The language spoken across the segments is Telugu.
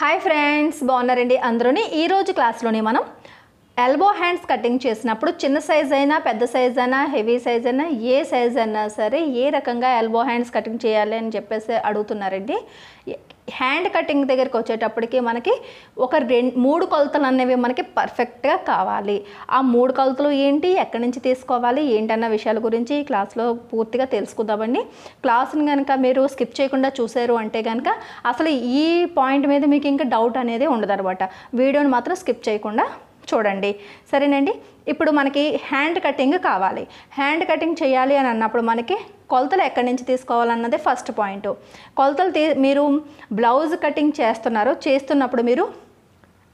హాయ్ ఫ్రెండ్స్ బాగున్నారండి అందరూని. ఈరోజు క్లాస్లోనే మనం ఎల్బో హ్యాండ్స్ కటింగ్ చేసినప్పుడు చిన్న సైజ్ అయినా పెద్ద సైజ్ అయినా హెవీ సైజ్ అయినా ఏ సైజ్ అయినా సరే ఏ రకంగా ఎల్బో హ్యాండ్స్ కటింగ్ చేయాలి అని చెప్పేసి అడుగుతున్నారండి. హ్యాండ్ కటింగ్ దగ్గరికి వచ్చేటప్పటికి మనకి ఒక రెండు మూడు కొలతలు అనేవి మనకి పర్ఫెక్ట్గా కావాలి. ఆ మూడు కొలతలు ఏంటి ఎక్కడి నుంచి తీసుకోవాలి ఏంటన్న విషయాల గురించి ఈ క్లాస్లో పూర్తిగా తెలుసుకుందామండి. క్లాస్ని కనుక మీరు స్కిప్ చేయకుండా చూసారు అంటే కనుక అసలు ఈ పాయింట్ మీద మీకు ఇంకా డౌట్ అనేది ఉండదన్నమాట. వీడియోని మాత్రం స్కిప్ చేయకుండా చూడండి. సరేనండి? ఇప్పుడు మనకి హ్యాండ్ కటింగ్ కావాలి. హ్యాండ్ కటింగ్ చేయాలి అని అన్నప్పుడు మనకి కొలతలు ఎక్కడి నుంచి తీసుకోవాలన్నదే ఫస్ట్ పాయింట్ కొలతలు తీ మీరు బ్లౌజ్ కటింగ్ చేస్తున్నారు. చేస్తున్నప్పుడు మీరు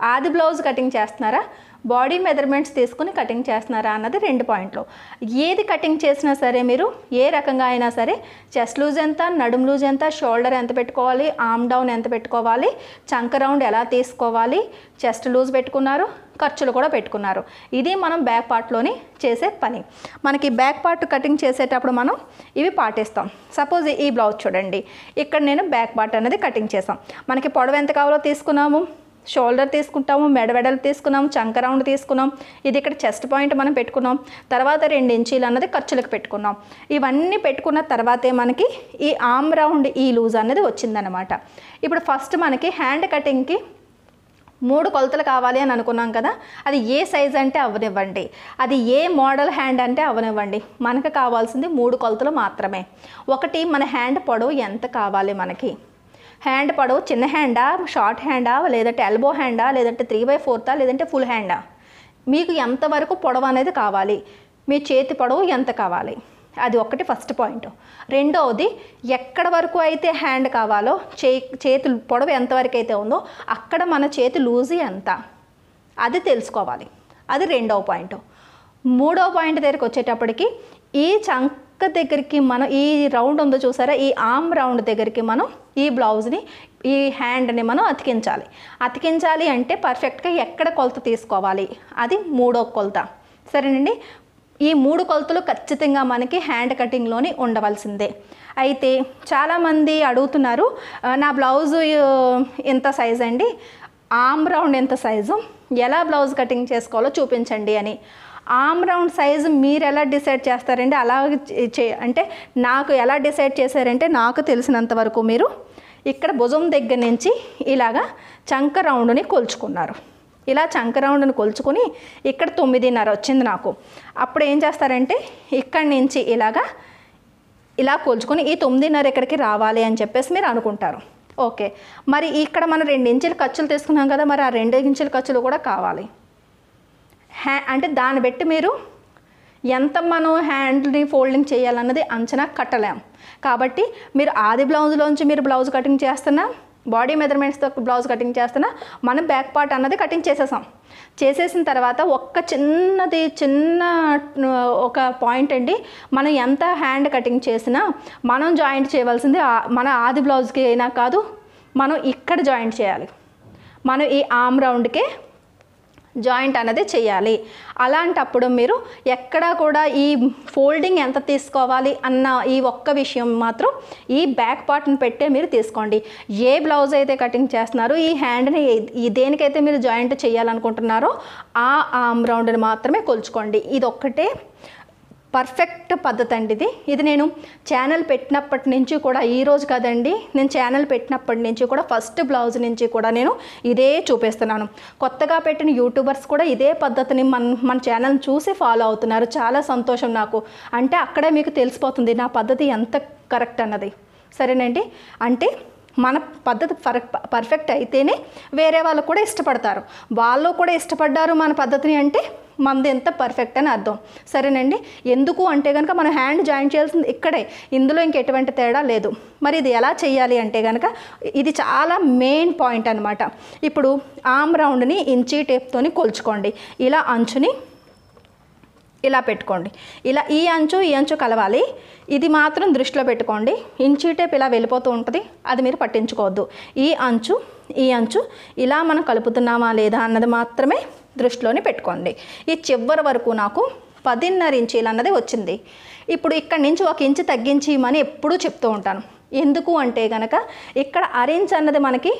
ఆది బ్లౌజ్ కటింగ్ చేస్తున్నారా? బాడీ మెజర్మెంట్స్ తీసుకుని కటింగ్ చేస్తున్నారా అన్నది రెండు పాయింట్లు. ఏది కటింగ్ చేసినా సరే మీరు ఏ రకంగా అయినా సరే చెస్ట్ లూజ్ ఎంత నడుం లూజ్ ఎంత షోల్డర్ ఎంత పెట్టుకోవాలి ఆర్మ్ డౌన్ ఎంత పెట్టుకోవాలి చంక రౌండ్ ఎలా తీసుకోవాలి చెస్ట్ లూజ్ పెట్టుకున్నారు ఖర్చులు కూడా పెట్టుకున్నారు. ఇది మనం బ్యాక్ పార్ట్లోని చేసే పని. మనకి బ్యాక్ పార్ట్ కటింగ్ చేసేటప్పుడు మనం ఇవి పాటిస్తాం. సపోజ్ ఈ బ్లౌజ్ చూడండి. ఇక్కడ నేను బ్యాక్ పార్ట్ అనేది కటింగ్ చేసాం మనకి పొడవు ఎంత కావాలో తీసుకున్నాము. షోల్డర్ తీసుకుంటాము మెడవెడలు తీసుకున్నాం చంక రౌండ్ తీసుకున్నాం ఇది ఇక్కడ చెస్ట్ పాయింట్ మనం పెట్టుకున్నాం. తర్వాత రెండు ఇంచీలు అన్నది ఖర్చులకు పెట్టుకున్నాం. ఇవన్నీ పెట్టుకున్న తర్వాతే మనకి ఈ ఆమ్ రౌండ్ ఈ లూజ్ అనేది వచ్చిందనమాట ఇప్పుడు ఫస్ట్ మనకి హ్యాండ్ కటింగ్కి మూడు కొలతలు కావాలి అని అనుకున్నాం కదా అది ఏ సైజ్ అంటే అవనివ్వండి. అది ఏ మోడల్ హ్యాండ్ అంటే అవనివ్వండి. మనకు కావాల్సింది మూడు కొలతలు మాత్రమే. ఒకటి మన హ్యాండ్ పొడవు ఎంత కావాలి మనకి? హ్యాండ్ పడవు చిన్న హ్యాండా షార్ట్ హ్యాండా లేదంటే ఎల్బో హ్యాండా లేదంటే త్రీ బై ఫోర్తా లేదంటే ఫుల్ హ్యాండా మీకు ఎంతవరకు పొడవు అనేది కావాలి? మీ చేతి పొడవు ఎంత కావాలి? అది ఒకటి ఫస్ట్ పాయింట్ రెండవది ఎక్కడ వరకు అయితే హ్యాండ్ కావాలో చే చేతి పొడవు ఎంతవరకు అయితే ఉందో అక్కడ మన చేతి లూజు ఎంత? అది తెలుసుకోవాలి. అది రెండవ పాయింట్ మూడవ పాయింట్ దగ్గరికి వచ్చేటప్పటికి ఈ చంక్ దగ్గరికి మనం ఈ రౌండ్ ఉందో చూసారా? ఈ ఆమ్ రౌండ్ దగ్గరికి మనం ఈ బ్లౌజ్ని ఈ హ్యాండ్ని మనం అతికించాలి. అతికించాలి అంటే పర్ఫెక్ట్గా ఎక్కడ కొలత తీసుకోవాలి? అది మూడో కొలత. సరేనండి? ఈ మూడు కొలతలు ఖచ్చితంగా మనకి హ్యాండ్ కటింగ్లోని ఉండవలసిందే. అయితే చాలామంది అడుగుతున్నారు నా బ్లౌజు ఎంత సైజ్ అండి? ఆమ్ రౌండ్ ఎంత సైజు ఎలా బ్లౌజ్ కటింగ్ చేసుకోవాలో చూపించండి అని. ఆమ్ రౌండ్ సైజు మీరు ఎలా డిసైడ్ చేస్తారండి? అలా చే- అంటే నాకు ఎలా డిసైడ్ చేశారంటే నాకు తెలిసినంత వరకు మీరు ఇక్కడ భుజం దగ్గర నుంచి ఇలాగా చంక రౌండ్ని కొలుచుకున్నారు. ఇలా చంక రౌండ్ని కొలుచుకుని ఇక్కడ తొమ్మిదిన్నర వచ్చింది నాకు. అప్పుడు ఏం చేస్తారంటే ఇక్కడి నుంచి ఇలాగా ఇలా కొలుచుకొని ఈ తొమ్మిదిన్నర ఇక్కడికి రావాలి అని చెప్పేసి మీరు అనుకుంటారు. ఓకే. మరి ఇక్కడ మనం రెండు ఇంచుల ఖర్చులు తీసుకున్నాం కదా మరి ఆ రెండు ఇంచుల ఖర్చులు కూడా కావాలి. హ్యా అంటే దాన్ని బట్టి మీరు ఎంత మనం హ్యాండ్ని ఫోల్డింగ్ చేయాలన్నది అంచనా కట్టలేం. కాబట్టి మీరు ఆది బ్లౌజ్లోంచి మీరు బ్లౌజ్ కటింగ్ చేస్తున్నా బాడీ మెజర్మెంట్స్తో బ్లౌజ్ కటింగ్ చేస్తున్నా మనం బ్యాక్ పార్ట్ అన్నది కటింగ్ చేసేసాం. చేసేసిన తర్వాత ఒక్క చిన్నది చిన్న ఒక పాయింట్ అండి మనం ఎంత హ్యాండ్ కటింగ్ చేసినా మనం జాయింట్ చేయవలసింది మన ఆది బ్లౌజ్కి అయినా కాదు మనం ఇక్కడ జాయింట్ చేయాలి. మనం ఈ ఆమ్ రౌండ్కే జాయింట్ అనేది చేయాలి అలాంటప్పుడు మీరు ఎక్కడా కూడా ఈ ఫోల్డింగ్ ఎంత తీసుకోవాలి అన్న ఈ ఒక్క విషయం మాత్రం ఈ బ్యాక్ పార్ట్ని పెట్టే మీరు తీసుకోండి. ఏ బ్లౌజ్ అయితే కటింగ్ చేస్తున్నారో ఈ హ్యాండ్ని ఈ దేనికైతే మీరు జాయింట్ చేయాలనుకుంటున్నారో ఆ ఆమ్ రౌండ్ని మాత్రమే కొలుచుకోండి. ఇది ఒక్కటే పర్ఫెక్ట్ పద్ధతి అండి ఇది ఇది నేను ఛానల్ పెట్టినప్పటి నుంచి కూడా ఈ రోజు కదండి నేను ఛానల్ పెట్టినప్పటి నుంచి కూడా ఫస్ట్ బ్లౌజ్ నుంచి కూడా నేను ఇదే చూపిస్తున్నాను. కొత్తగా పెట్టిన యూట్యూబర్స్ కూడా ఇదే పద్ధతిని మన మన ఛానల్ చూసి ఫాలో అవుతున్నారు. చాలా సంతోషం నాకు. అంటే అక్కడే మీకు తెలిసిపోతుంది నా పద్ధతి ఎంత కరెక్ట్ అన్నది. సరేనండి? అంటే మన పద్ధతి పర్ఫెక్ట్ అయితేనే వేరే వాళ్ళు కూడా ఇష్టపడతారు. వాళ్ళు కూడా ఇష్టపడ్డారు మన పద్ధతిని అంటే మనది ఎంత పర్ఫెక్ట్ అని అర్థం. సరేనండి? ఎందుకు అంటే కనుక మనం హ్యాండ్ జాయిన్ చేయాల్సింది ఇక్కడే. ఇందులో ఇంక ఎటువంటి తేడా లేదు. మరి ఇది ఎలా చేయాలి అంటే కనుక ఇది చాలా మెయిన్ పాయింట్ అనమాట ఇప్పుడు ఆమ్ రౌండ్ని ఇంచీ టేప్తోని కొలుచుకోండి. ఇలా అంచుని ఇలా పెట్టుకోండి. ఇలా ఈ అంచు ఈ అంచు కలవాలి. ఇది మాత్రం దృష్టిలో పెట్టుకోండి. ఇంచీ టేప్ ఇలా వెళ్ళిపోతూ ఉంటుంది. అది మీరు పట్టించుకోవద్దు. ఈ అంచు ఈ అంచు ఇలా మనం కలుపుతున్నామా లేదా అన్నది మాత్రమే దృష్టిలోని పెట్టుకోండి. ఈ చివరి వరకు నాకు పదిన్నర ఇంచీలు అన్నది వచ్చింది. ఇప్పుడు ఇక్కడి నుంచి ఒక ఇంచు తగ్గించమని ఎప్పుడూ చెప్తూ ఉంటాను. ఎందుకు అంటే కనుక ఇక్కడ అరేంజ్ అన్నది మనకి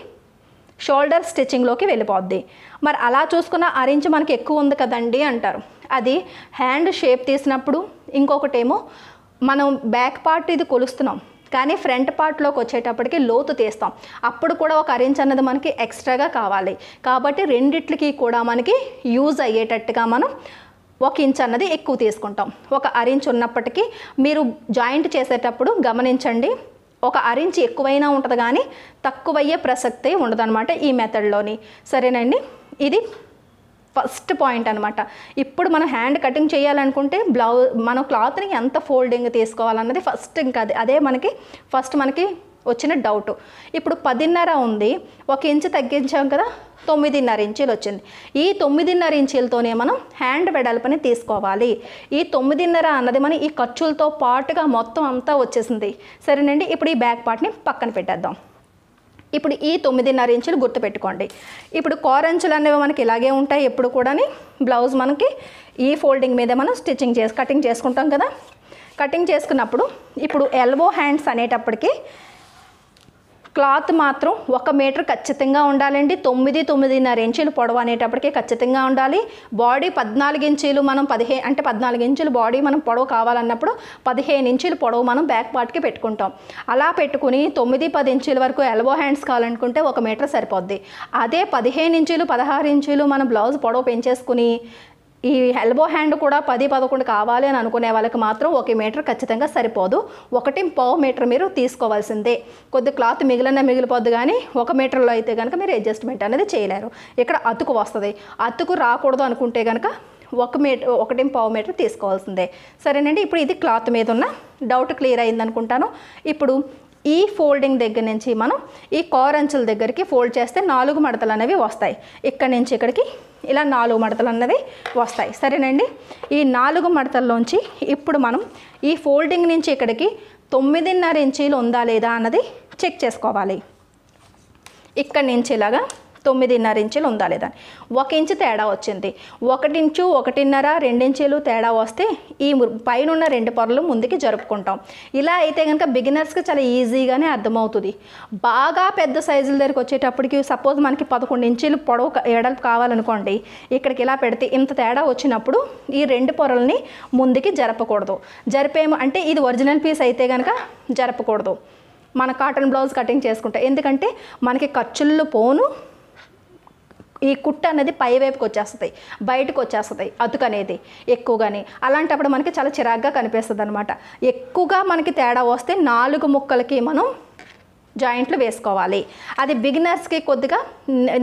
షోల్డర్ స్టిచ్చింగ్లోకి వెళ్ళిపోద్ది. మరి అలా చూసుకున్న అరేంజ్ మనకి ఎక్కువ ఉంది కదండి అంటారు. అది హ్యాండ్ షేప్ తీసినప్పుడు ఇంకొకటేమో మనం బ్యాక్ పార్ట్ ఇది కొలుస్తున్నాం. కానీ ఫ్రంట్ పార్ట్లోకి వచ్చేటప్పటికి లోతు తీస్తాం. అప్పుడు కూడా ఒక అరేంజ్ అన్నది మనకి ఎక్స్ట్రాగా కావాలి. కాబట్టి రెండిట్లకి కూడా మనకి యూజ్ అయ్యేటట్టుగా మనం ఒక ఇంచ్ అన్నది ఎక్కువ తీసుకుంటాం. ఒక అరించ్ ఉన్నప్పటికీ మీరు జాయింట్ చేసేటప్పుడు గమనించండి ఒక అరించ్ ఎక్కువైనా ఉంటుంది కానీ తక్కువయ్యే ప్రసక్తే ఉండదన్నమాట ఈ మెథడ్లోని సరేనండి? ఇది ఫస్ట్ పాయింట్ అనమాట ఇప్పుడు మనం హ్యాండ్ కటింగ్ చేయాలనుకుంటే బ్లౌజ్ మనం క్లాత్ని ఎంత ఫోల్డింగ్ తీసుకోవాలన్నది ఫస్ట్ ఇంకా అదే అదే మనకి ఫస్ట్ మనకి వచ్చిన డౌట్. ఇప్పుడు పదిన్నర ఉంది ఒక ఇంచు తగ్గించాం కదా తొమ్మిదిన్నర ఇంచీలు వచ్చింది. ఈ తొమ్మిదిన్నర ఇంచీలతోనే మనం హ్యాండ్ వెడల్పని తీసుకోవాలి. ఈ తొమ్మిదిన్నర అన్నది మనం ఈ ఖర్చులతో పాటుగా మొత్తం అంతా వచ్చేసింది. సరేనండి ఇప్పుడు ఈ బ్యాక్ పార్ట్ని పక్కన పెట్టేద్దాం. ఇప్పుడు ఈ తొమ్మిదిన్నర ఇంచులు గుర్తుపెట్టుకోండి. ఇప్పుడు కోరంచులు అనేవి మనకి ఇలాగే ఉంటాయి. ఎప్పుడు కూడా బ్లౌజ్ మనకి ఈ ఫోల్డింగ్ మీద మనం స్టిచ్చింగ్ చేసి కటింగ్ చేసుకుంటాం కదా. కటింగ్ చేసుకున్నప్పుడు ఇప్పుడు ఎల్బో హ్యాండ్స్ అనేటప్పటికి క్లాత్ మాత్రం ఒక మీటర్ ఖచ్చితంగా ఉండాలండి. తొమ్మిది తొమ్మిదిన్నర ఇంచులు పొడవు అనేటప్పటికీ ఖచ్చితంగా ఉండాలి. బాడీ పద్నాలుగు ఇంచీలు మనం పదిహేను అంటే పద్నాలుగు ఇంచులు బాడీ మనం పొడవు కావాలన్నప్పుడు పదిహేను ఇంచులు పొడవు మనం బ్యాక్ పార్ట్కి పెట్టుకుంటాం. అలా పెట్టుకుని తొమ్మిది పది ఇంచుల వరకు ఎల్బో హ్యాండ్స్ కావాలనుకుంటే ఒక మీటర్ సరిపోద్ది. అదే పదిహేను ఇంచులు పదహారు ఇంచులు మనం బ్లౌజ్ పొడవు పెంచేసుకుని ఈ ఎల్బో హ్యాండ్ కూడా పది పదకొండు కావాలి అని అనుకునే వాళ్ళకి మాత్రం ఒక మీటర్ ఖచ్చితంగా సరిపోదు. ఒకటి పావు మీటర్ మీరు తీసుకోవాల్సిందే. కొద్ది క్లాత్ మిగిలిన మిగిలిపోద్దు కానీ ఒక మీటర్లో అయితే కనుక మీరు అడ్జస్ట్మెంట్ అనేది చేయలేరు. ఇక్కడ అతుకు వస్తుంది. అతుకు రాకూడదు అనుకుంటే కనుక ఒక మీటర్ ఒకటి పావు మీటర్ తీసుకోవాల్సిందే. సరేనండి ఇప్పుడు ఇది క్లాత్ మీద ఉన్న డౌట్ క్లియర్ అయింది అనుకుంటాను ఇప్పుడు ఈ ఫోల్డింగ్ దగ్గర నుంచి మనం ఈ కోరంచుల దగ్గరికి ఫోల్డ్ చేస్తే నాలుగు మడతలు అనేవి వస్తాయి. ఇక్కడి నుంచి ఇక్కడికి ఇలా నాలుగు మడతలు అన్నవి వస్తాయి. సరేనండి? ఈ నాలుగు మడతల్లోంచి ఇప్పుడు మనం ఈ ఫోల్డింగ్ నుంచి ఇక్కడికి తొమ్మిదిన్నర ఇంచీలు ఉందా లేదా అన్నది చెక్ చేసుకోవాలి. ఇక్కడి నుంచి ఇలాగా తొమ్మిదిన్నర ఇంచులు ఉందా లేదా? ఒక ఇంచు తేడా వచ్చింది. ఒకటించు ఒకటిన్నర రెండించులు తేడా వస్తే ఈ పైన ఉన్న రెండు పొరలు ముందుకి జరుపుకుంటాం. ఇలా అయితే కనుక బిగినర్స్కి చాలా ఈజీగానే అర్థమవుతుంది. బాగా పెద్ద సైజుల దగ్గరికి వచ్చేటప్పటికి సపోజ్ మనకి పదకొండు ఇంచులు పొడవు ఎడలు కావాలనుకోండి ఇక్కడికి ఇలా పెడితే ఇంత తేడా వచ్చినప్పుడు ఈ రెండు పొరల్ని ముందుకి జరపకూడదు. జరిపేమో అంటే ఇది ఒరిజినల్ పీస్ అయితే కనుక జరపకూడదు. మన కాటన్ బ్లౌజ్ కటింగ్ చేసుకుంటే. ఎందుకంటే మనకి ఖర్చుల్లో పోను ఈ కుట్ట అనేది పైవైపుకి వచ్చేస్తుంది బయటకు వచ్చేస్తుంది అతుకు అనేది ఎక్కువగాని. అలాంటప్పుడు మనకి చాలా చిరాగ్గా కనిపిస్తుంది అనమాట ఎక్కువగా మనకి తేడా వస్తే నాలుగు ముక్కలకి మనం జాయింట్లు వేసుకోవాలి. అది బిగినర్స్కి కొద్దిగా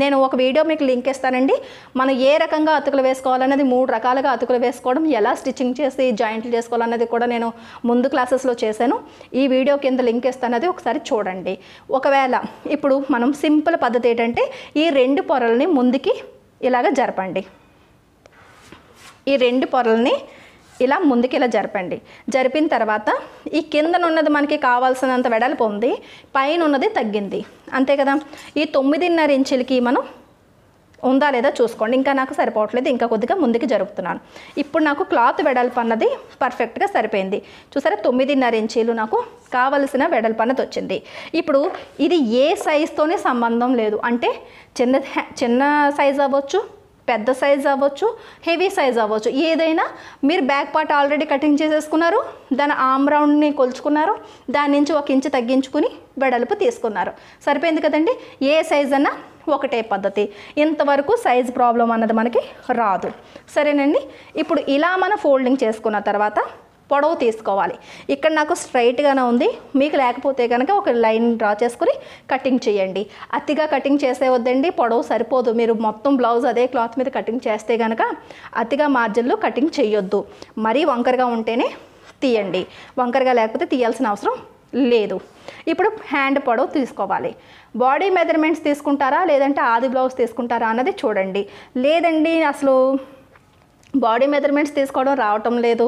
నేను ఒక వీడియో మీకు లింక్ ఇస్తానండి. మనం ఏ రకంగా అతుకులు వేసుకోవాలన్నది మూడు రకాలుగా అతుకులు వేసుకోవడం ఎలా స్టిచ్చింగ్ చేసి జాయింట్లు చేసుకోవాలన్నది కూడా నేను ముందు క్లాసెస్లో చేశాను. ఈ వీడియో కింద లింక్ ఇస్తానది ఒకసారి చూడండి. ఒకవేళ ఇప్పుడు మనం సింపుల్ పద్ధతి ఏంటంటే ఈ రెండు పొరల్ని ముందుకి ఇలాగ జరపండి. ఈ రెండు పొరల్ని ఇలా ముందుకి ఇలా జరపండి. జరిపిన తర్వాత ఈ కిందనున్నది మనకి కావాల్సినంత వెడల్పు ఉంది పైన ఉన్నది తగ్గింది. అంతే కదా? ఈ తొమ్మిదిన్నర ఇంచులకి మనం ఉందా లేదా చూసుకోండి. ఇంకా నాకు సరిపోవట్లేదు ఇంకా కొద్దిగా ముందుకి జరుపుతున్నాను. ఇప్పుడు నాకు క్లాత్ వెడల్పు అన్నది పర్ఫెక్ట్గా సరిపోయింది. చూసారా? తొమ్మిదిన్నర ఇంచీలు నాకు కావలసిన వెడల్పు అన్నది వచ్చింది. ఇప్పుడు ఇది ఏ సైజుతోనే సంబంధం లేదు. అంటే చిన్న చిన్న సైజ్ అవ్వచ్చు పెద్ద సైజ్ అవ్వచ్చు హెవీ సైజ్ అవ్వచ్చు. ఏదైనా మీరు బ్యాక్ పార్ట్ ఆల్రెడీ కటింగ్ చేసేసుకున్నారు దాని ఆమ్ రౌండ్ని కొలుచుకున్నారు దాని నుంచి ఒక ఇంచు తగ్గించుకుని వెడల్పు తీసుకున్నారు. సరిపోయింది కదండి? ఏ సైజ్ అన్నా ఒకటే పద్ధతి. ఇంతవరకు సైజ్ ప్రాబ్లం అన్నది మనకి రాదు. సరేనండి? ఇప్పుడు ఇలా మన ఫోల్డింగ్ చేసుకున్న తర్వాత పొడవు తీసుకోవాలి. ఇక్కడ నాకు స్ట్రైట్గానే ఉంది. మీకు లేకపోతే కనుక ఒక లైన్ డ్రా చేసుకుని కటింగ్ చేయండి. అతిగా కటింగ్ చేసే వద్దండి పొడవు సరిపోదు. మీరు మొత్తం బ్లౌజ్ అదే క్లాత్ మీద కటింగ్ చేస్తే కనుక అతిగా మార్జిన్లో కటింగ్ చేయొద్దు. మరీ వంకరగా ఉంటేనే తీయండి. వంకరగా లేకపోతే తీయాల్సిన అవసరం లేదు. ఇప్పుడు హ్యాండ్ పొడవు తీసుకోవాలి. బాడీ మెజర్మెంట్స్ తీసుకుంటారా? లేదంటే ఆది బ్లౌజ్ తీసుకుంటారా అన్నది చూడండి. లేదండి అసలు బాడీ మెజర్మెంట్స్ తీసుకోవడం రావటం లేదు.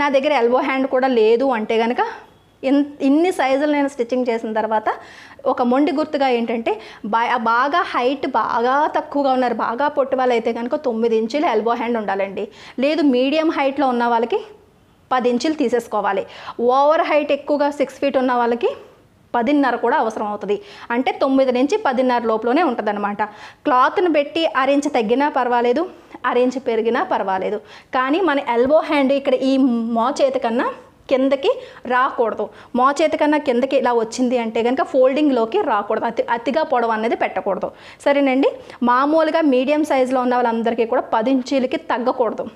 నా దగ్గర ఎల్బో హ్యాండ్ కూడా లేదు అంటే కనుక ఇన్ ఇన్ని సైజులు నేను స్టిచ్చింగ్ చేసిన తర్వాత ఒక మొండి గుర్తుగా ఏంటంటే బా బాగా హైట్ బాగా తక్కువగా ఉన్నారు బాగా పొట్టి వాళ్ళు అయితే కనుక తొమ్మిది ఇంచులు ఎల్బో హ్యాండ్ ఉండాలండి. లేదు మీడియం హైట్లో ఉన్న వాళ్ళకి పది ఇంచులు తీసేసుకోవాలి. ఓవర్ హైట్ ఎక్కువగా సిక్స్ ఫీట్ ఉన్న వాళ్ళకి పదిన్నర కూడా అవసరం అవుతుంది. అంటే తొమ్మిది నుంచి పదిన్నర లోపలనే ఉంటుందన్నమాట. క్లాత్ని పెట్టి అరేంజ్ తగ్గినా పర్వాలేదు. అరేంజ్ పెరిగినా పర్వాలేదు. కానీ మన ఎల్బో హ్యాండ్ ఇక్కడ ఈ మో చేతి కన్నా కిందకి రాకూడదు. మో చేతి కన్నా కిందకి ఇలా వచ్చింది అంటే కనుక ఫోల్డింగ్లోకి రాకూడదు. అతి అతిగా పొడవు అనేది పెట్టకూడదు. సరేనండి? మామూలుగా మీడియం సైజులో ఉన్న వాళ్ళందరికీ కూడా పది ఇంచీలకి తగ్గకూడదు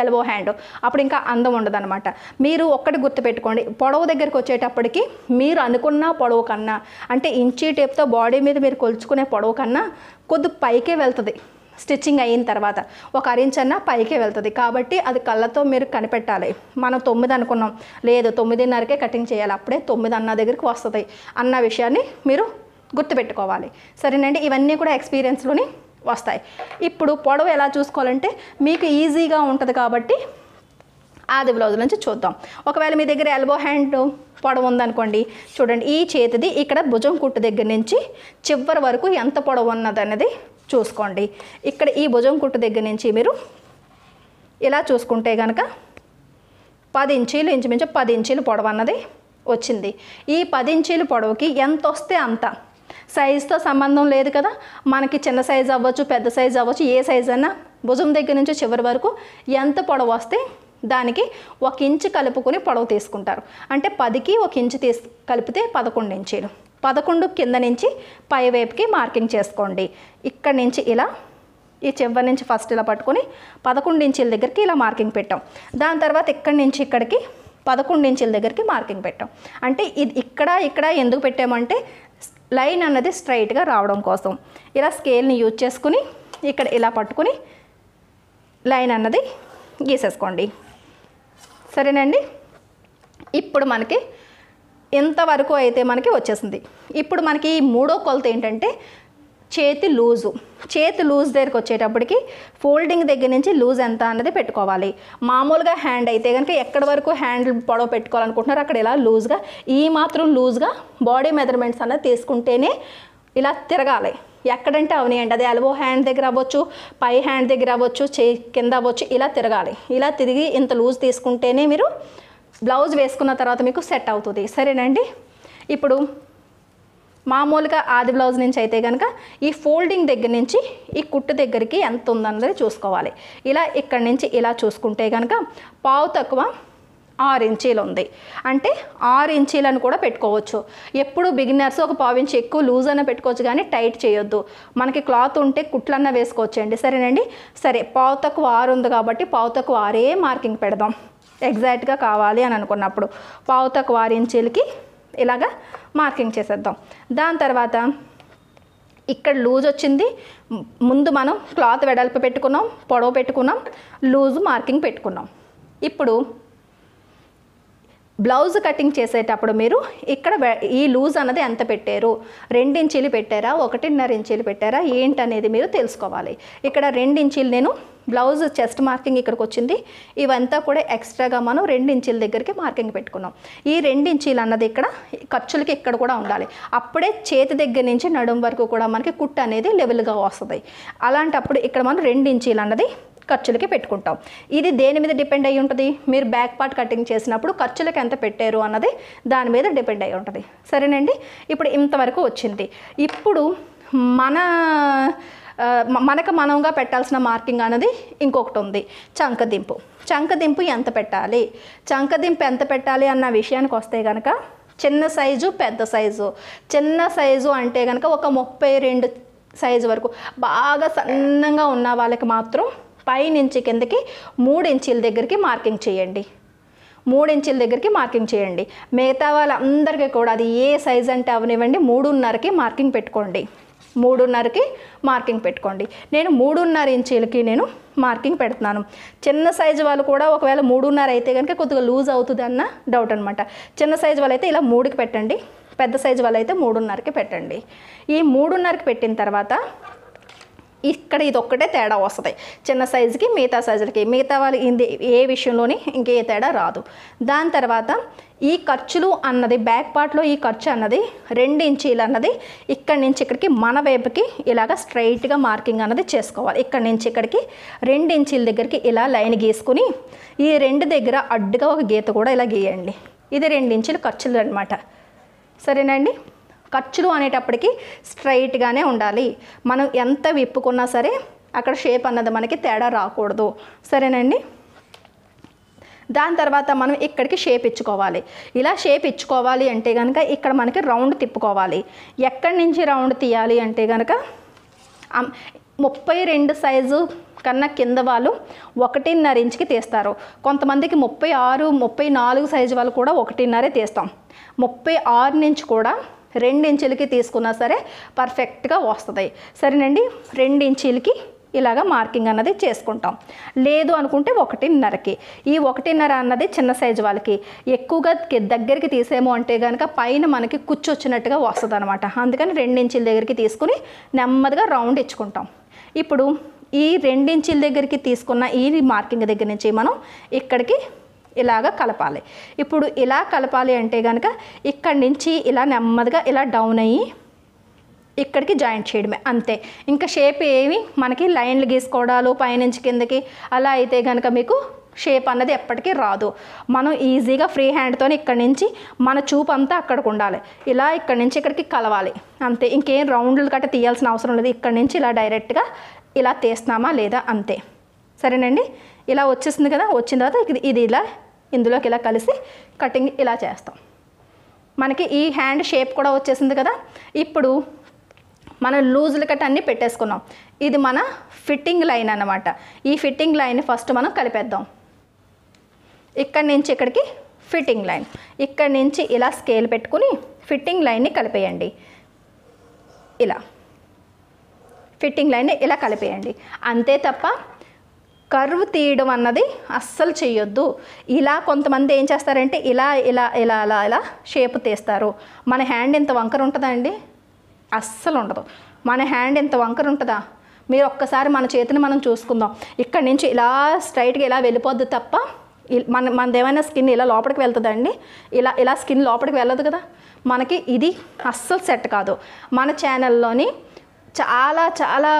ఎల్బో హ్యాండ్. అప్పుడు ఇంకా అందం ఉండదన్నమాట. మీరు ఒక్కటి గుర్తుపెట్టుకోండి. పొడవు దగ్గరికి వచ్చేటప్పటికి మీరు అనుకున్న పొడవు కన్నా అంటే ఇంచీ టేప్తో బాడీ మీద మీరు కొలుచుకునే పొడవు కన్నా కొద్ది పైకే వెళ్తుంది. స్టిచ్చింగ్ అయిన తర్వాత ఒక అరించ్ అన్న పైకే వెళ్తుంది. కాబట్టి అది కళ్ళతో మీరు కనిపెట్టాలి. మనం తొమ్మిది అనుకున్నాం. లేదు తొమ్మిదిన్నరకే కటింగ్ చేయాలి. అప్పుడే తొమ్మిది అన్న దగ్గరికి వస్తుంది. అన్న విషయాన్ని మీరు గుర్తుపెట్టుకోవాలి. సరేనండి? ఇవన్నీ కూడా ఎక్స్పీరియన్స్లోని వస్తాయి. ఇప్పుడు పొడవు ఎలా చూసుకోవాలంటే మీకు ఈజీగా ఉంటుంది కాబట్టి ఆది బ్లౌజ్ నుంచి చూద్దాం. ఒకవేళ మీ దగ్గర ఎల్బో హ్యాండ్ పొడవు ఉందనుకోండి చూడండి. ఈ చేతిది ఇక్కడ భుజం కుట్టు దగ్గర నుంచి చివరి వరకు ఎంత పొడవు ఉన్నది అనేది చూసుకోండి. ఇక్కడ ఈ భుజం కుట్టు దగ్గర నుంచి మీరు ఇలా చూసుకుంటే కనుక పది ఇంచీలు ఇంచుమించు పది ఇంచీలు పొడవు అన్నది వచ్చింది. ఈ పది ఇంచీలు పొడవుకి ఎంత వస్తే అంత. సైజుతో సంబంధం లేదు కదా. మనకి చిన్న సైజు అవ్వచ్చు పెద్ద సైజు అవ్వచ్చు ఏ సైజు అన్నా భుజం దగ్గర నుంచి చివరి వరకు ఎంత పొడవు వస్తే దానికి ఒక ఇంచు కలుపుకొని పొడవు తీసుకుంటారు. అంటే పదికి ఒక ఇంచు తీసు కలిపితే పదకొండు ఇంచీలు. పదకొండు కింద నుంచి పై వైపుకి మార్కింగ్ చేసుకోండి. ఇక్కడి నుంచి ఇలా ఈ చివరి నుంచి ఫస్ట్ ఇలా పట్టుకొని పదకొండు ఇంచుల దగ్గరికి ఇలా మార్కింగ్ పెట్టాం. దాని తర్వాత ఇక్కడి నుంచి ఇక్కడికి పదకొండు ఇంచుల దగ్గరికి మార్కింగ్ పెట్టాం. అంటే ఇది ఇక్కడ ఇక్కడ ఎందుకు పెట్టామంటే లైన్ అన్నది స్ట్రైట్గా రావడం కోసం. ఇలా స్కేల్ని యూజ్ చేసుకుని ఇక్కడ ఇలా పట్టుకుని లైన్ అన్నది గీసేసుకోండి. సరేనండి? ఇప్పుడు మనకి ఇంతవరకు అయితే మనకి వచ్చేసింది. ఇప్పుడు మనకి ఈ మూడో కొలత ఏంటంటే చేతి లూజు. చేతి లూజ్ దగ్గరికి వచ్చేటప్పటికి ఫోల్డింగ్ దగ్గర నుంచి లూజ్ ఎంత అన్నది పెట్టుకోవాలి. మామూలుగా హ్యాండ్ అయితే కనుక ఎక్కడి వరకు హ్యాండ్ పొడవ పెట్టుకోవాలనుకుంటున్నారో అక్కడ ఇలా లూజ్గా ఈ మాత్రం లూజ్గా బాడీ మెజర్మెంట్స్ అన్నది తీసుకుంటేనే ఇలా తిరగాలి. ఎక్కడంటే అవనియండి అది ఎల్బో హ్యాండ్ దగ్గర అవ్వచ్చు పై హ్యాండ్ దగ్గర అవ్వచ్చు చే కింద అవ్వచ్చు ఇలా తిరగాలి. ఇలా తిరిగి ఇంత లూజ్ తీసుకుంటేనే మీరు బ్లౌజ్ వేసుకున్న తర్వాత మీకు సెట్ అవుతుంది. సరేనండి? ఇప్పుడు మామూలుగా ఆది బ్లౌజ్ నుంచి అయితే కనుక ఈ ఫోల్డింగ్ దగ్గర నుంచి ఈ కుట్టు దగ్గరికి ఎంత ఉందన్నది చూసుకోవాలి. ఇలా ఇక్కడి నుంచి ఇలా చూసుకుంటే కనుక పావు తక్కువ ఆరు ఇంచీలు ఉంది. అంటే ఆరు ఇంచీలను కూడా పెట్టుకోవచ్చు. ఎప్పుడు బిగినర్స్ ఒక పావు ఇంచు ఎక్కువ లూజ్ అన్న పెట్టుకోవచ్చు కానీ టైట్ చేయొద్దు. మనకి క్లాత్ ఉంటే కుట్లన్నా వేసుకోవచ్చండి. సరేనండి? సరే పావు తక్కువ ఆరు ఉంది కాబట్టి పావు తక్కువ ఆరే మార్కింగ్ పెడదాం. ఎగ్జాక్ట్గా కావాలి అని అనుకున్నప్పుడు పావు తక్కువ ఆరు ఇంచీలకి ఇలాగా మార్కింగ్ చేసేద్దాం. దాని తర్వాత ఇక్కడ లూజ్ వచ్చింది. ముందు మనం క్లాత్ వెడల్పు పెట్టుకున్నాం పొడవు పెట్టుకున్నాం లూజ్ మార్కింగ్ పెట్టుకున్నాం. ఇప్పుడు బ్లౌజ్ కటింగ్ చేసేటప్పుడు మీరు ఇక్కడ ఈ లూజ్ అన్నది ఎంత పెట్టారు? రెండు ఇంచీలు పెట్టారా? ఒకటిన్నర ఇంచీలు పెట్టారా? ఏంటనేది మీరు తెలుసుకోవాలి. ఇక్కడ రెండు ఇంచీలు నేను బ్లౌజ్ చెస్ట్ మార్కింగ్ ఇక్కడికి వచ్చింది. ఇవంతా కూడా ఎక్స్ట్రాగా మనం రెండు ఇంచీల దగ్గరికి మార్కింగ్ పెట్టుకున్నాం. ఈ రెండు ఇంచీలు అన్నది ఇక్కడ ఖర్చులకి ఇక్కడ కూడా ఉండాలి. అప్పుడే చేతి దగ్గర నుంచి నడుం వరకు కూడా మనకి కుట్టు అనేది లెవెల్గా వస్తుంది. అలాంటప్పుడు ఇక్కడ మనం రెండు ఇంచీలు అన్నది ఖర్చులకి పెట్టుకుంటాం. ఇది దేని మీద డిపెండ్ అయి ఉంటుంది? మీరు బ్యాక్ పార్ట్ కటింగ్ చేసినప్పుడు ఖర్చులకు ఎంత పెట్టారు అన్నది దాని మీద డిపెండ్ అయి ఉంటుంది. సరేనండి? ఇప్పుడు ఇంతవరకు వచ్చింది. ఇప్పుడు మన మనకు మనంగా పెట్టాల్సిన మార్కింగ్ అనేది ఇంకొకటి ఉంది. చంకదింపు. చంకదింపు ఎంత పెట్టాలి? చంకదింపు ఎంత పెట్టాలి అన్న విషయానికి వస్తే కనుక చిన్న సైజు పెద్ద సైజు. చిన్న సైజు అంటే కనుక ఒక ముప్పై రెండు సైజు వరకు బాగా సన్నంగా ఉన్న వాళ్ళకి మాత్రం పైనుంచి కిందకి మూడు ఇంచీల దగ్గరికి మార్కింగ్ చేయండి. మూడు ఇంచుల దగ్గరికి మార్కింగ్ చేయండి. మిగతా వాళ్ళందరికీ కూడా అది ఏ సైజ్ అంటే అవనివ్వండి. మూడున్నరకి మార్కింగ్ పెట్టుకోండి. మూడున్నరకి మార్కింగ్ పెట్టుకోండి. నేను మూడున్నర ఇంచీలకి నేను మార్కింగ్ పెడుతున్నాను. చిన్న సైజు వాళ్ళు కూడా ఒకవేళ మూడున్నర అయితే కనుక కొద్దిగా లూజ్ అవుతుంది అన్న డౌట్ అనమాట చిన్న సైజు వాళ్ళు అయితే ఇలా మూడుకి పెట్టండి. పెద్ద సైజు వాళ్ళు అయితే మూడున్నరకి పెట్టండి. ఈ మూడున్నరకి పెట్టిన తర్వాత ఇక్కడ ఇది ఒక్కటే తేడా వస్తుంది. చిన్న సైజుకి మిగతా సైజులకి. మిగతా వాళ్ళు ఏ విషయంలోని ఇంకే తేడా రాదు. దాని తర్వాత ఈ ఖర్చులు అన్నది బ్యాక్ పార్ట్లో ఈ ఖర్చు అన్నది రెండు ఇంచీలు అన్నది ఇక్కడి నుంచి ఇక్కడికి మన వైపుకి ఇలాగ స్ట్రైట్గా మార్కింగ్ అన్నది చేసుకోవాలి. ఇక్కడి నుంచి ఇక్కడికి రెండు ఇంచీల దగ్గరికి ఇలా లైన్ గీసుకుని ఈ రెండు దగ్గర అడ్డుగా ఒక గీత కూడా ఇలా గీయండి. ఇది రెండు ఇంచులు ఖర్చులు అనమాట సరేనండి ఖర్చులు అనేటప్పటికి స్ట్రైట్గానే ఉండాలి. మనం ఎంత విప్పుకున్నా సరే అక్కడ షేప్ అన్నది మనకి తేడా రాకూడదు. సరేనండి? దాని తర్వాత మనం ఇక్కడికి షేప్ ఇచ్చుకోవాలి. ఇలా షేప్ ఇచ్చుకోవాలి అంటే కనుక ఇక్కడ మనకి రౌండ్ తిప్పుకోవాలి. ఎక్కడి నుంచి రౌండ్ తీయాలి అంటే కనుక ముప్పై రెండు సైజు కన్నా కింద వాళ్ళు ఒకటిన్నర ఇంచుకి తీస్తారు. కొంతమందికి ముప్పై ఆరు ముప్పై నాలుగు సైజు వాళ్ళు కూడా ఒకటిన్నరే తీస్తాం. ముప్పై ఆరు నుంచి కూడా ఇంచులకి తీసుకున్నా సరే పర్ఫెక్ట్గా వస్తుంది. సరేనండి? రెండు ఇంచులకి ఇలాగ మార్కింగ్ అన్నది చేసుకుంటాం. లేదు అనుకుంటే ఒకటిన్నరకి. ఈ ఒకటిన్నర అన్నది చిన్న సైజు వాళ్ళకి. ఎక్కువగా దగ్గరికి తీసేమో అంటే కనుక పైన మనకి కుచ్చొచ్చినట్టుగా వస్తుంది అనమాట అందుకని రెండించుల దగ్గరికి తీసుకుని నెమ్మదిగా రౌండ్ ఇచ్చుకుంటాం. ఇప్పుడు ఈ రెండించుల దగ్గరికి తీసుకున్న ఈ మార్కింగ్ దగ్గర నుంచి మనం ఇక్కడికి ఇలాగ కలపాలి. ఇప్పుడు ఇలా కలపాలి అంటే కనుక ఇక్కడి నుంచి ఇలా నెమ్మదిగా ఇలా డౌన్ అయ్యి ఇక్కడికి జాయింట్ చేయడమే. అంతే. ఇంకా షేప్ ఏమి? మనకి లైన్లు గీసుకోవడాలు పైనుంచి కిందకి. అలా అయితే కనుక మీకు షేప్ అన్నది ఎప్పటికీ రాదు. మనం ఈజీగా ఫ్రీ హ్యాండ్తో ఇక్కడి నుంచి మన చూపు అంతా అక్కడికి ఉండాలి. ఇలా ఇక్కడి నుంచి ఇక్కడికి కలవాలి. అంతే. ఇంకేం రౌండ్లు గట్ట తీయాల్సిన అవసరం లేదు. ఇక్కడి నుంచి ఇలా డైరెక్ట్గా ఇలా తీస్తున్నామా లేదా? అంతే. సరేనండి? ఇలా వచ్చేసింది కదా? వచ్చిన తర్వాత ఇది ఇది ఇలా ఇందులోకి ఇలా కలిసి కటింగ్ ఇలా చేస్తాం. మనకి ఈ హ్యాండ్ షేప్ కూడా వచ్చేసింది కదా? ఇప్పుడు మనం లూజులు కట్ అన్నీ పెట్టేసుకున్నాం. ఇది మన ఫిట్టింగ్ లైన్ అన్నమాట. ఈ ఫిట్టింగ్ లైన్ ఫస్ట్ మనం కలిపేద్దాం. ఇక్కడి నుంచి ఇక్కడికి ఫిట్టింగ్ లైన్ ఇక్కడి నుంచి ఇలా స్కేల్ పెట్టుకుని ఫిట్టింగ్ లైన్ని కలిపేయండి. ఇలా. ఫిట్టింగ్ లైన్ని ఇలా కలిపేయండి. అంతే తప్ప కర్వ్ తీయడం అన్నది అస్సలు చేయొద్దు ఇలా కొంతమంది ఏం చేస్తారంటే ఇలా ఇలా ఇలా ఇలా ఇలా షేప్ తీస్తారు. మన హ్యాండ్ ఇంత వంకర ఉంటుందా అండి? అస్సలు ఉండదు. మన హ్యాండ్ ఇంత వంకర ఉంటుందా? మీరు ఒక్కసారి మన చేతిని మనం చూసుకుందాం. ఇక్కడ నుంచి ఇలా స్ట్రైట్గా ఇలా వెళ్ళిపోద్ది తప్ప ఇ- మన మనదేమైనా స్కిన్ ఇలా లోపలికి వెళ్తుందండి ఇలా ఇలా స్కిన్ లోపలికి వెళ్ళదు కదా? మనకి ఇది అస్సలు సెట్ కాదు. మన ఛానల్లోని చాలా చాలా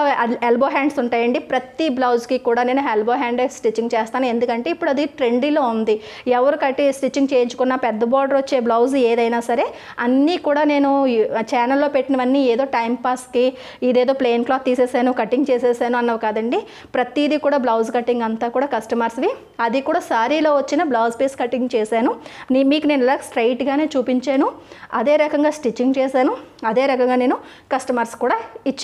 ఎల్బో హ్యాండ్స్ ఉంటాయండి. ప్రతి బ్లౌజ్కి కూడా నేను ఎల్బో హ్యాండ్ స్టిచ్చింగ్ చేస్తాను. ఎందుకంటే ఇప్పుడు అది ట్రెండీలో ఉంది. ఎవరు కట్టి స్టిచ్చింగ్ చేయించుకున్న పెద్ద బార్డర్ వచ్చే బ్లౌజ్ ఏదైనా సరే అన్నీ కూడా నేను ఛానల్లో పెట్టినవన్నీ ఏదో టైం పాస్కి ఇదేదో ప్లెయిన్ క్లాత్ తీసేసాను కటింగ్ చేసేసాను అన్నవి కాదండి. ప్రతిదీ కూడా బ్లౌజ్ కటింగ్ అంతా కూడా కస్టమర్స్వి అది కూడా సారీలో వచ్చిన బ్లౌజ్ పీస్ కటింగ్ చేశాను. మీకు నేను ఇలా స్ట్రైట్గానే చూపించాను. అదే రకంగా స్టిచ్చింగ్ చేశాను. అదే రకంగా నేను కస్టమర్స్ కూడా ఇచ్చాను.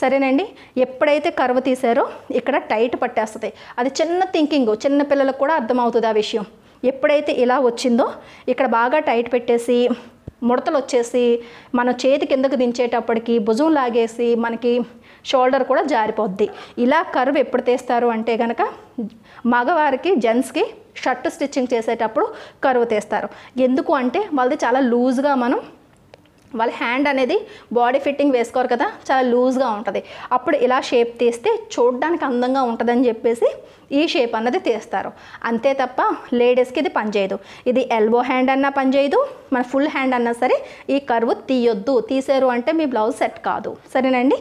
సరేనండి? ఎప్పుడైతే కరువు తీసారో ఇక్కడ టైట్ పట్టేస్తుంది. అది చిన్న థింకింగ్ చిన్న పిల్లలకు కూడా అర్థమవుతుంది ఆ విషయం. ఎప్పుడైతే ఇలా వచ్చిందో ఇక్కడ బాగా టైట్ పెట్టేసి ముడతలు వచ్చేసి మన చేతి కిందకు దించేటప్పటికి భుజం లాగేసి మనకి షోల్డర్ కూడా జారిపోద్ది. ఇలా కర్వ్ ఎప్పుడు తీస్తారు అంటే కనుక మగవారికి జెంట్స్కి షర్ట్ స్టిచ్చింగ్ చేసేటప్పుడు కరువు తీస్తారు. ఎందుకు అంటే వాళ్ళది చాలా లూజ్గా మనం వాళ్ళ హ్యాండ్ అనేది బాడీ ఫిట్టింగ్ వేసుకోరు కదా చాలా లూజ్గా ఉంటుంది. అప్పుడు ఇలా షేప్ తీస్తే చూడడానికి అందంగా ఉంటుందని చెప్పేసి ఈ షేప్ అన్నది తీస్తారు. అంతే తప్ప లేడీస్కి ఇది పనిచేయదు ఇది ఎల్బో హ్యాండ్ అన్నా పనిచేయదు మన ఫుల్ హ్యాండ్ అన్నా సరే ఈ కరువు తీయొద్దు. తీసారు అంటే మీ బ్లౌజ్ సెట్ కాదు. సరేనండి?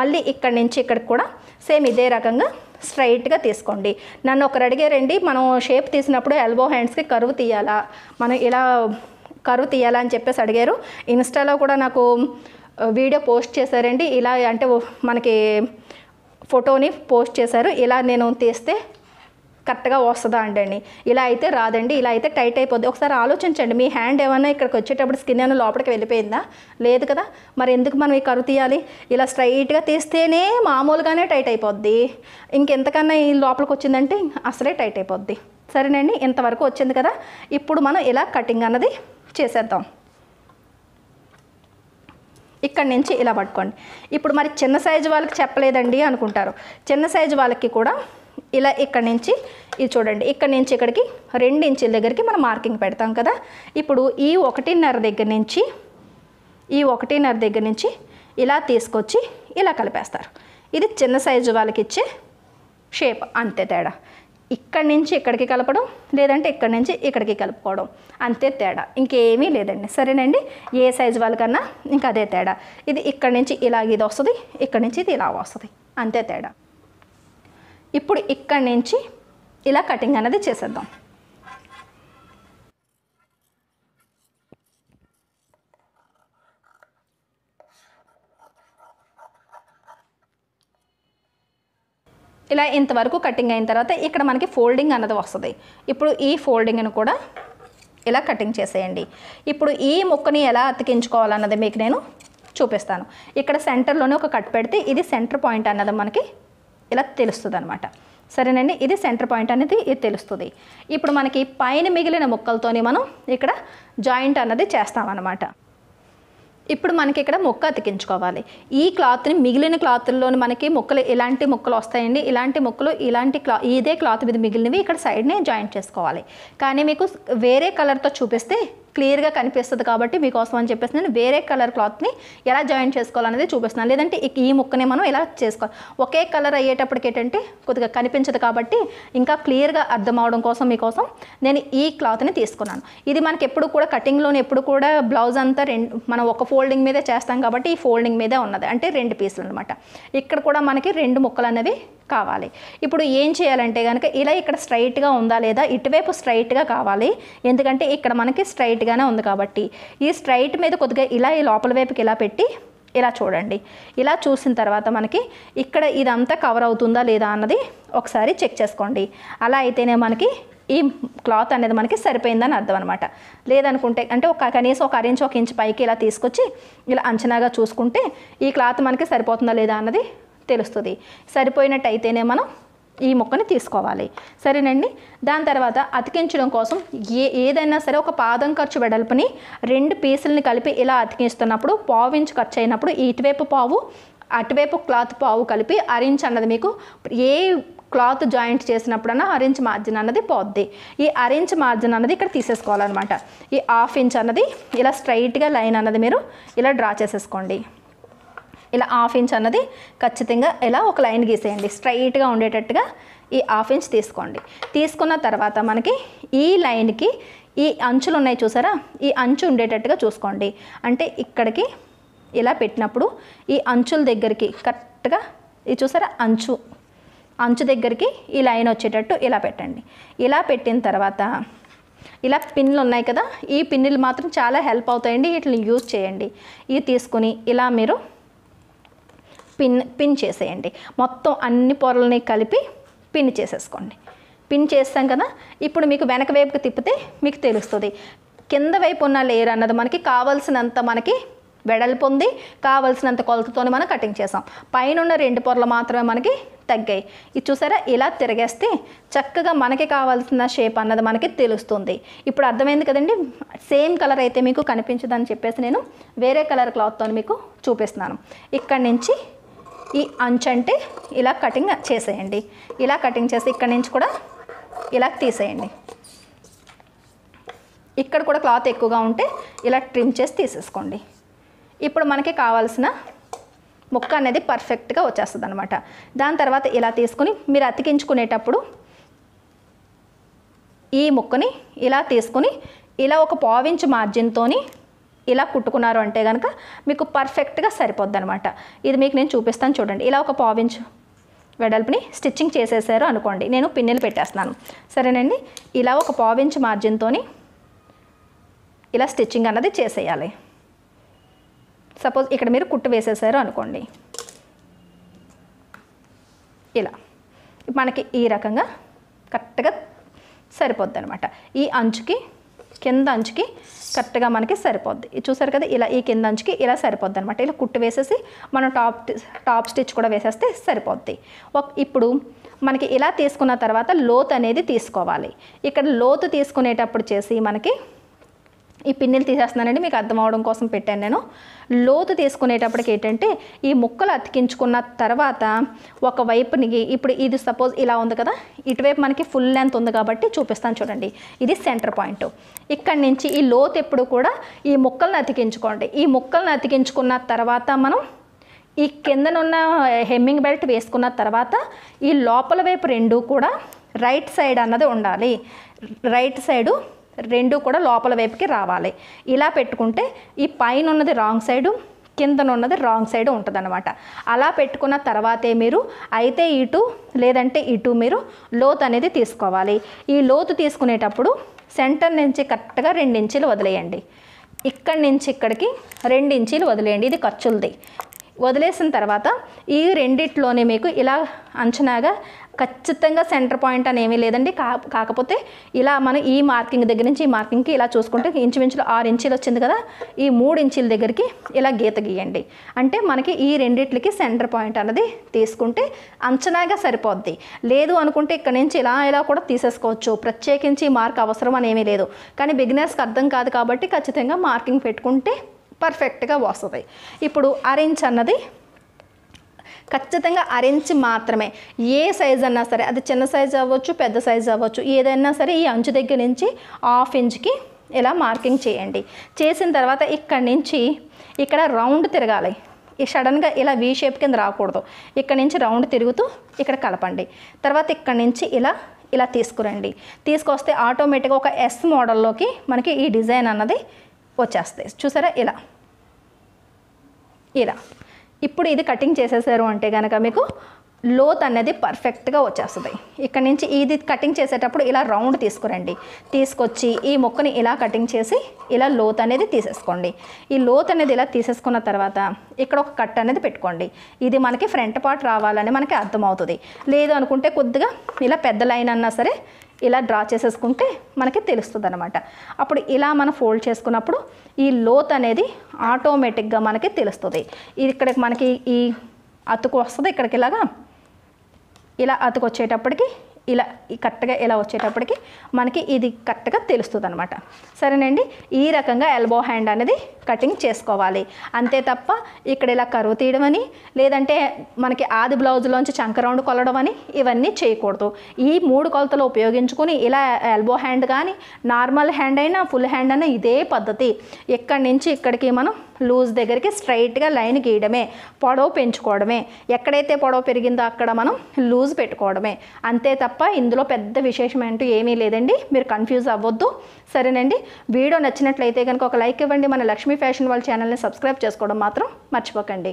మళ్ళీ ఇక్కడ నుంచి ఇక్కడికి కూడా సేమ్ ఇదే రకంగా స్ట్రైట్గా తీసుకోండి. నన్ను ఒకరు అడిగారండి మనం షేప్ తీసినప్పుడు ఎల్బో హ్యాండ్స్కి కరువు తీయాలా? మనం ఇలా కరువు తీయాలా అని చెప్పేసి అడిగారు. ఇన్స్టాలో కూడా నాకు వీడియో పోస్ట్ చేశారండి. ఇలా అంటే మనకి ఫోటోని పోస్ట్ చేశారు. ఇలా నేను తీస్తే కరెక్ట్గా వస్తుందా అండి ఇలా అయితే రాదండి. ఇలా అయితే టైట్ అయిపోద్ది. ఒకసారి ఆలోచించండి. మీ హ్యాండ్ ఏమైనా ఇక్కడికి వచ్చేటప్పుడు స్కిన్ ఏమైనా లోపలికి వెళ్ళిపోయిందా? లేదు కదా. మరి ఎందుకు మనం ఈ కరువు తీయాలి? ఇలా స్ట్రైట్గా తీస్తేనే మామూలుగానే టైట్ అయిపోద్ది. ఇంకెంతకన్నా ఈ లోపలికి వచ్చిందంటే అసలే టైట్ అయిపోద్ది. సరేనండి. ఇంతవరకు వచ్చింది కదా. ఇప్పుడు మనం ఇలా కటింగ్ అన్నది చేసేద్దాం. ఇక్కడి నుంచి ఇలా పట్టుకోండి. ఇప్పుడు మరి చిన్న సైజు వాళ్ళకి చెప్పలేదండి అనుకుంటారు. చిన్న సైజు వాళ్ళకి కూడా ఇలా ఇక్కడి నుంచి ఇది చూడండి. ఇక్కడి నుంచి ఇక్కడికి రెండు ఇంచుల దగ్గరికి మనం మార్కింగ్ పెడతాం కదా. ఇప్పుడు ఈ ఒకటిన్నర దగ్గర నుంచి ఈ ఒకటిన్నర దగ్గర నుంచి ఇలా తీసుకొచ్చి ఇలా కలిపేస్తారు. ఇది చిన్న సైజు వాళ్ళకి ఇచ్చే షేప్ అంతే తేడా. ఇక్కడి నుంచి ఇక్కడికి కలపడం లేదంటే ఇక్కడి నుంచి ఇక్కడికి కలుపుకోవడం. అంతే తేడా. ఇంకేమీ లేదండి. సరేనండి? ఏ సైజు వాళ్ళకన్నా ఇంకా అదే తేడా. ఇది ఇక్కడి నుంచి ఇలాగ ఇది వస్తుంది ఇక్కడి నుంచి ఇది ఇలా వస్తుంది. అంతే తేడా. ఇప్పుడు ఇక్కడి నుంచి ఇలా కటింగ్ అనేది చేసేద్దాం. ఇలా ఇంతవరకు కటింగ్ అయిన తర్వాత ఇక్కడ మనకి ఫోల్డింగ్ అన్నది వస్తుంది. ఇప్పుడు ఈ ఫోల్డింగ్ను కూడా ఇలా కటింగ్ చేసేయండి. ఇప్పుడు ఈ ముక్కని ఎలా అతికించుకోవాలన్నది మీకు నేను చూపిస్తాను. ఇక్కడ సెంటర్లోనే ఒక కట్ పెడితే ఇది సెంటర్ పాయింట్ అన్నది మనకి ఇలా తెలుస్తుంది అనమాట సరేనండి? ఇది సెంటర్ పాయింట్ అనేది ఇది తెలుస్తుంది. ఇప్పుడు మనకి పైన మిగిలిన ముక్కలతోని మనం ఇక్కడ జాయింట్ అన్నది చేస్తామన్నమాట. ఇప్పుడు మనకి ఇక్కడ ముక్క అతికించుకోవాలి. ఈ క్లాత్ని మిగిలిన క్లాత్ల్లోని మనకి ముక్కలు ఇలాంటి ముక్కలు వస్తాయండి? ఇలాంటి మొక్కలు ఇలాంటి క్లా ఇదే క్లాత్ మీద మిగిలినవి ఇక్కడ సైడ్నే జాయింట్ చేసుకోవాలి. కానీ మీకు వేరే కలర్తో చూపిస్తే క్లియర్గా కనిపిస్తుంది కాబట్టి మీకోసం అని చెప్పేసి నేను వేరే కలర్ క్లాత్ని ఎలా జాయిన్ చేసుకోవాలనేది చూపిస్తున్నాను. లేదంటే ఈ ముక్కని మనం ఎలా చేసుకోవాలి? ఒకే కలర్ అయ్యేటప్పటికి ఏంటంటే కొద్దిగా కనిపించదు కాబట్టి ఇంకా క్లియర్గా అర్థం అవడం కోసం మీకోసం నేను ఈ క్లాత్ని తీసుకున్నాను. ఇది మనకి ఎప్పుడు కూడా కటింగ్లోనే ఎప్పుడు కూడా బ్లౌజ్ అంతా రెండు మనం ఒక ఫోల్డింగ్ మీదే చేస్తాం కాబట్టి ఈ ఫోల్డింగ్ మీదే ఉన్నది. అంటే రెండు పీసులు అనమాట ఇక్కడ కూడా మనకి రెండు ముక్కలు అనేవి కావాలి. ఇప్పుడు ఏం చేయాలంటే కనుక ఇలా ఇక్కడ స్ట్రైట్గా ఉందా లేదా ఇటువైపు స్ట్రైట్గా కావాలి. ఎందుకంటే ఇక్కడ మనకి స్ట్రైట్ స్ట్రైట్గానే ఉంది కాబట్టి ఈ స్ట్రైట్ మీద కొద్దిగా ఇలా ఈ లోపల వైపుకి ఇలా పెట్టి ఇలా చూడండి. ఇలా చూసిన తర్వాత మనకి ఇక్కడ ఇదంతా కవర్ అవుతుందా లేదా అన్నది ఒకసారి చెక్ చేసుకోండి. అలా అయితేనే మనకి ఈ క్లాత్ అనేది మనకి సరిపోయిందని అర్థం అనమాట లేదనుకుంటే అంటే ఒక కనీసం ఒక అరించి ఒక ఇంచ్ పైకి ఇలా తీసుకొచ్చి ఇలా అంచనాగా చూసుకుంటే ఈ క్లాత్ మనకి సరిపోతుందా లేదా అన్నది తెలుస్తుంది. సరిపోయినట్టు అయితేనే మనం ఈ ముక్కని తీసుకోవాలి. సరేనండి? దాని తర్వాత అతికించడం కోసం ఏ ఏదైనా సరే ఒక పాదం ఖర్చు వెడల్పుని రెండు పీసులని కలిపి ఇలా అతికిస్తున్నప్పుడు పావు ఇంచు ఖర్చు అయినప్పుడు ఇటువైపు పావు అటువైపు క్లాత్ పావు కలిపి అరించి అన్నది మీకు ఏ క్లాత్ జాయింట్ చేసినప్పుడన్నా అరెంజ్ మార్జిన్ అన్నది పోద్ది. ఈ అరెంజ్ మార్జిన్ అన్నది ఇక్కడ తీసేసుకోవాలన్నమాట. ఈ హాఫ్ ఇంచ్ అన్నది ఇలా స్ట్రైట్గా లైన్ అన్నది మీరు ఇలా డ్రా చేసేసుకోండి. ఇలా హాఫ్ ఇంచ్ అన్నది ఖచ్చితంగా ఇలా ఒక లైన్ గీసేయండి. స్ట్రైట్గా ఉండేటట్టుగా ఈ హాఫ్ ఇంచ్ తీసుకోండి. తీసుకున్న తర్వాత మనకి ఈ లైన్కి ఈ అంచులు ఉన్నాయి చూసారా? ఈ అంచు ఉండేటట్టుగా చూసుకోండి. అంటే ఇక్కడికి ఇలా పెట్టినప్పుడు ఈ అంచుల దగ్గరికి కరెక్ట్గా ఇది చూసారా? అంచు అంచు దగ్గరికి ఈ లైన్ వచ్చేటట్టు ఇలా పెట్టండి. ఇలా పెట్టిన తర్వాత ఇలా పిన్నులు ఉన్నాయి కదా? ఈ పిన్నులు మాత్రం చాలా హెల్ప్ అవుతాయండి. వీటిని యూజ్ చేయండి. ఇవి తీసుకుని ఇలా మీరు పిన్ పిన్ చేసేయండి. మొత్తం అన్ని పొరలని కలిపి పిన్ చేసేసుకోండి. పిన్ చేస్తాం కదా? ఇప్పుడు మీకు వెనక వైపుకి తిప్పితే మీకు తెలుస్తుంది. కింద వైపు ఉన్న లేయర్ అన్నది మనకి కావాల్సినంత మనకి వెడల్పు ఉంది. కావాల్సినంత కొలతతోనే మనం కటింగ్ చేసాం. పైన ఉన్న రెండు పొరలు మాత్రమే మనకి తగ్గాయి. ఇది చూసారా? ఇలా తిరిగేస్తే చక్కగా మనకి కావాల్సిన షేప్ అన్నది మనకి తెలుస్తుంది. ఇప్పుడు అర్థమైంది కదండి? సేమ్ కలర్ అయితే మీకు కనిపించదని చెప్పేసి నేను వేరే కలర్ క్లాత్తో మీకు చూపిస్తున్నాను. ఇక్కడి నుంచి ఈ అంచు అంటే ఇలా కటింగ్ చేసేయండి. ఇలా కటింగ్ చేసి ఇక్కడ నుంచి కూడా ఇలా తీసేయండి. ఇక్కడ కూడా క్లాత్ ఎక్కువగా ఉంటే ఇలా ట్రిమ్ చేసి తీసేసుకోండి. ఇప్పుడు మనకి కావాల్సిన ముక్క అనేది పర్ఫెక్ట్గా వచ్చేస్తుంది అనమాట దాని తర్వాత ఇలా తీసుకుని మీరు అతికించుకునేటప్పుడు ఈ ముక్కని ఇలా తీసుకుని ఇలా ఒక పావించు మార్జిన్తోని ఇలా కుట్టుకున్నారు అంటే కనుక మీకు పర్ఫెక్ట్గా సరిపోద్ది అనమాట ఇది మీకు నేను చూపిస్తాను చూడండి. ఇలా ఒక పావించ్ వెడల్పుని స్టిచ్చింగ్ చేసేసారు అనుకోండి. నేను పిన్నెలు పెట్టేస్తున్నాను. సరేనండి? ఇలా ఒక పావించ్ మార్జిన్తో ఇలా స్టిచ్చింగ్ అన్నది చేసేయాలి. సపోజ్ ఇక్కడ మీరు కుట్టు వేసేసారు అనుకోండి. ఇలా. మనకి ఈ రకంగా కరెక్ట్గా సరిపోద్ది అనమాట ఈ అంచుకి కింద అంచుకి కరెక్ట్గా మనకి సరిపోద్ది. ఇది చూసారు కదా ఇలా ఈ కింద అంచుకి ఇలా సరిపోద్ది అనమాట ఇలా కుట్టు వేసేసి మనం టాప్ టాప్ స్టిచ్ కూడా వేసేస్తే సరిపోద్ది. ఇప్పుడు మనకి ఇలా తీసుకున్న తర్వాత లోతు అనేది తీసుకోవాలి. ఇక్కడ లోతు తీసుకునేటప్పుడు చేసి మనకి ఈ పిన్నెలు తీసేస్తున్నానండి మీకు అర్థం అవడం కోసం పెట్టాను నేను. లోతు తీసుకునేటప్పటికి ఏంటంటే ఈ ముక్కలు అతికించుకున్న తర్వాత ఒక వైపుని ఇప్పుడు ఇది సపోజ్ ఇలా ఉంది కదా ఇటువైపు మనకి ఫుల్ లెంత్ ఉంది కాబట్టి చూపిస్తాను చూడండి. ఇది సెంటర్ పాయింట్ ఇక్కడి నుంచి ఈ లోతు ఎప్పుడు కూడా ఈ ముక్కలను అతికించుకోండి. ఈ ముక్కలను అతికించుకున్న తర్వాత మనం ఈ కిందనున్న హెమ్మింగ్ బెల్ట్ వేసుకున్న తర్వాత ఈ లోపల వైపు రెండు కూడా రైట్ సైడ్ అన్నది ఉండాలి. రైట్ సైడు రెండు కూడా లోపల వైపుకి రావాలి. ఇలా పెట్టుకుంటే ఈ పైన ఉన్నది రాంగ్ సైడు కిందన ఉన్నది రాంగ్ సైడ్ ఉంటుందన్నమాట. అలా పెట్టుకున్న తర్వాతే మీరు అయితే ఇటు లేదంటే ఇటు మీరు లోతు అనేది తీసుకోవాలి. ఈ లోతు తీసుకునేటప్పుడు సెంటర్ నుంచి కరెక్ట్గా రెండు ఇంచీలు వదిలేయండి. ఇక్కడి నుంచి ఇక్కడికి రెండు ఇంచీలు వదిలేయండి. ఇది ఖర్చులది. వదిలేసిన తర్వాత ఈ రెండిట్లోనే మీకు ఇలా అంచనాగా ఖచ్చితంగా సెంటర్ పాయింట్ అని ఏమీ లేదండి. కా కాకపోతే ఇలా మనం ఈ మార్కింగ్ దగ్గర నుంచి ఈ మార్కింగ్కి ఇలా చూసుకుంటే ఇంచుమించులు ఆరు ఇంచీలు వచ్చింది కదా ఈ మూడు ఇంచీల దగ్గరికి ఇలా గీత గీయండి. అంటే మనకి ఈ రెండిట్లకి సెంటర్ పాయింట్ అన్నది తీసుకుంటే అంచనాగా సరిపోద్ది. లేదు అనుకుంటే ఇక్కడ నుంచి ఇలా ఇలా కూడా తీసేసుకోవచ్చు. ప్రత్యేకించి మార్క్ అవసరం అని లేదు. కానీ బిగినర్స్కి అర్థం కాదు కాబట్టి ఖచ్చితంగా మార్కింగ్ పెట్టుకుంటే పర్ఫెక్ట్గా వస్తుంది. ఇప్పుడు అరేంజ్ అన్నది ఖచ్చితంగా అరెంజ్ మాత్రమే. ఏ సైజ్ అన్నా సరే అది చిన్న సైజ్ అవ్వచ్చు పెద్ద సైజ్ అవ్వచ్చు ఏదైనా సరే ఈ అంచు దగ్గర నుంచి హాఫ్ ఇంచ్కి ఇలా మార్కింగ్ చేయండి. చేసిన తర్వాత ఇక్కడ నుంచి ఇక్కడ రౌండ్ తిరగాలి. ఈ సడన్గా ఇలా వీ షేప్ కింద రాకూడదు. ఇక్కడ నుంచి రౌండ్ తిరుగుతూ ఇక్కడ కలపండి. తర్వాత ఇక్కడ నుంచి ఇలా ఇలా తీసుకురండి. తీసుకొస్తే ఆటోమేటిక్గా ఒక ఎస్ మోడల్లోకి మనకి ఈ డిజైన్ అన్నది వచ్చేస్తాయి. చూసారా? ఇలా. ఇలా. ఇప్పుడు ఇది కటింగ్ చేసేసారు అంటే కనుక మీకు లోత్ అనేది పర్ఫెక్ట్గా వచ్చేస్తుంది. ఇక్కడ నుంచి ఇది కటింగ్ చేసేటప్పుడు ఇలా రౌండ్ తీసుకురండి. తీసుకొచ్చి ఈ మొక్కని ఇలా కటింగ్ చేసి ఇలా లోత్ అనేది తీసేసుకోండి. ఈ లోత్ అనేది ఇలా తీసేసుకున్న తర్వాత ఇక్కడ ఒక కట్ అనేది పెట్టుకోండి. ఇది మనకి ఫ్రంట్ పార్ట్ రావాలని మనకి అర్థమవుతుంది. లేదు అనుకుంటే కొద్దిగా ఇలా పెద్ద లైన్ అన్నా సరే ఇలా డ్రా చేసేసుకుంటే మనకి తెలుస్తుంది అనమాట అప్పుడు ఇలా మనం ఫోల్డ్ చేసుకున్నప్పుడు ఈ లోత్ అనేది ఆటోమేటిక్గా మనకి తెలుస్తుంది. ఇక్కడ మనకి ఈ అతుకు వస్తుంది. ఇక్కడికి ఇలాగా ఇలా అతుకు వచ్చేటప్పటికి ఇలా కరెక్ట్గా ఇలా వచ్చేటప్పటికి మనకి ఇది కరెక్ట్గా తెలుస్తుంది అనమాట సరేనండి? ఈ రకంగా ఎల్బో హ్యాండ్ అనేది కటింగ్ చేసుకోవాలి. అంతే తప్ప ఇక్కడ ఇలా కరువు తీయడం అని లేదంటే మనకి ఆది బ్లౌజ్లోంచి చంక రౌండ్ కొలడం అని ఇవన్నీ చేయకూడదు. ఈ మూడు కొలతలు ఉపయోగించుకొని ఇలా ఎల్బో హ్యాండ్ కానీ నార్మల్ హ్యాండ్ అయినా ఫుల్ హ్యాండ్ అయినా ఇదే పద్ధతి. ఇక్కడి నుంచి ఇక్కడికి మనం లూజ్ దగ్గరికి స్ట్రైట్గా లైన్ గీయడమే పొడవు పెంచుకోవడమే. ఎక్కడైతే పొడవు పెరిగిందో అక్కడ మనం లూజ్ పెట్టుకోవడమే. అంతే తప్ప తప్ప ఇందులో పెద్ద విశేషం అంటూ ఏమీ లేదండి. మీరు కన్ఫ్యూజ్ అవ్వద్దు. సరేనండి. వీడియో నచ్చినట్లయితే కనుక ఒక లైక్ ఇవ్వండి. మన లక్ష్మీ ఫ్యాషన్ వాళ్ళ ఛానల్ని సబ్స్క్రైబ్ చేసుకోవడం మాత్రం మర్చిపోకండి.